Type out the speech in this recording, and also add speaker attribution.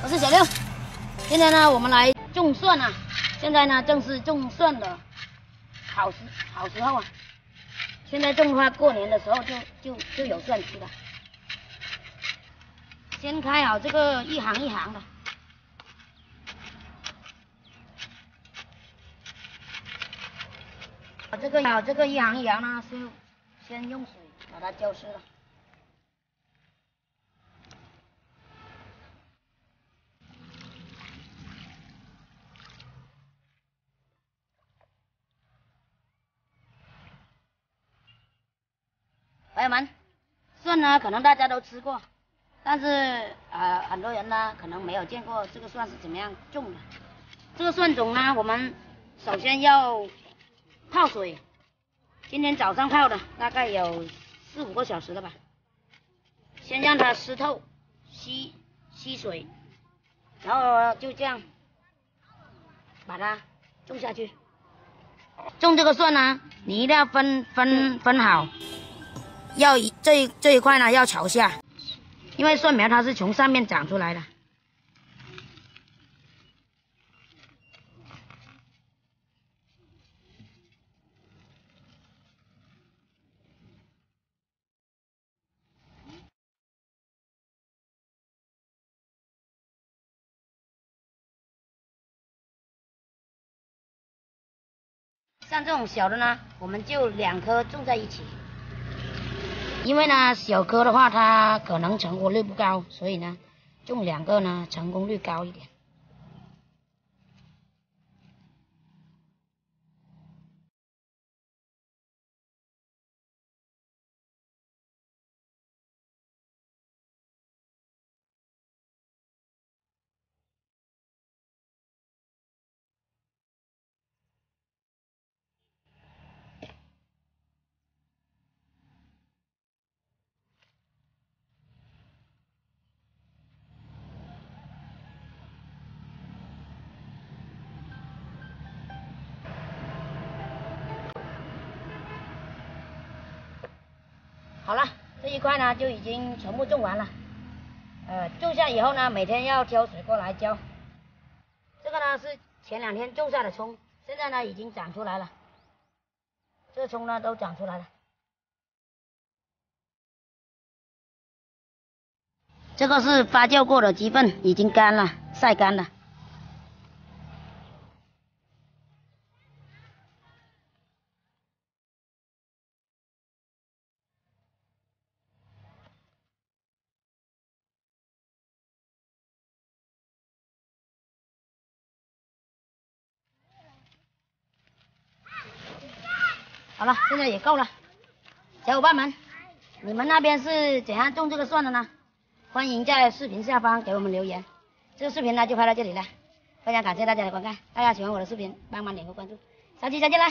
Speaker 1: 我是小六。现在呢，我们来种蒜啊。现在呢，正是种蒜的好时好时候啊。现在种的话，过年的时候就就就有蒜吃了。先开好这个一行一行的。这个好这个一行一行呢，是先用水把它浇湿了。们，蒜呢，可能大家都吃过，但是呃，很多人呢可能没有见过这个蒜是怎么样种的。这个蒜种呢，我们首先要泡水，今天早上泡的，大概有四五个小时了吧。先让它湿透，吸吸水，然后就这样把它种下去。种这个蒜呢，你一定要分分分好。要一这一这一块呢要朝下，因为蒜苗它是从上面长出来的。像这种小的呢，我们就两颗种在一起。因为呢，小颗的话，它可能成活率不高，所以呢，种两个呢，成功率高一点。好了，这一块呢就已经全部种完了。呃，种下以后呢，每天要挑水过来浇。这个呢是前两天种下的葱，现在呢已经长出来了。这葱呢都长出来了。这个是发酵过的鸡粪，已经干了，晒干了。好了，现在也够了。小伙伴们，你们那边是怎样种这个蒜的呢？欢迎在视频下方给我们留言。这个视频呢就拍到这里了，非常感谢大家的观看。大家喜欢我的视频，帮忙点个关注。下期再见啦！